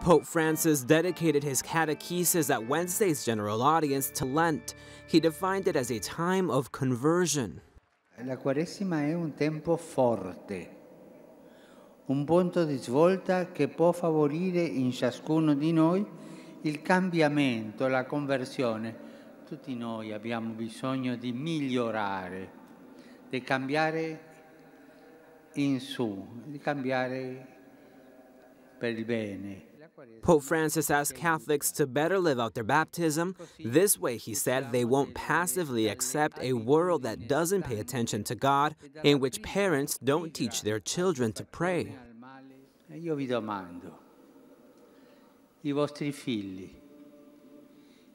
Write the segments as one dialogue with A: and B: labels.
A: Pope Francis dedicated his catechesis at Wednesday's general audience to Lent. He defined it as a time of conversion.
B: La Quaresima è un tempo forte, un punto di svolta che può favorire in ciascuno di noi il cambiamento, la conversione. Tutti noi abbiamo bisogno di migliorare, di cambiare in su, di cambiare per il bene.
A: Pope Francis asked Catholics to better live out their baptism. This way, he said, they won't passively accept a world that doesn't pay attention to God, in which parents don't teach their children to pray.
B: I vostri figli,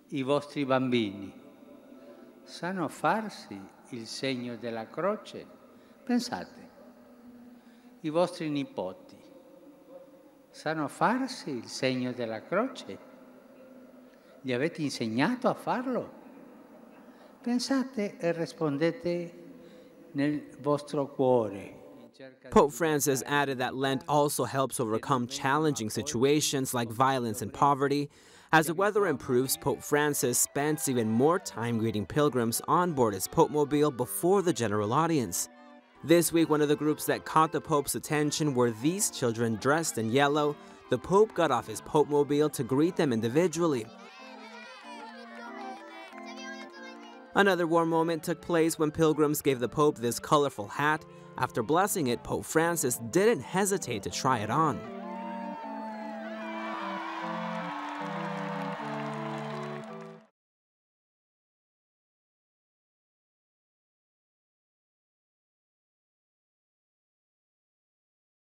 B: i vostri bambini, sanno farsi il segno della croce? Pensate, i vostri nipoti, sanno farsi il segno della croce? Gli avete insegnato a farlo? Pensate e rispondete nel vostro cuore.
A: Pope Francis added that Lent also helps overcome challenging situations like violence and poverty. As the weather improves, Pope Francis spends even more time greeting pilgrims on board his Pope Mobile before the general audience. This week, one of the groups that caught the Pope's attention were these children dressed in yellow. The Pope got off his Pope Mobile to greet them individually. Another warm moment took place when pilgrims gave the Pope this colorful hat. After blessing it, Pope Francis didn't hesitate to try it on.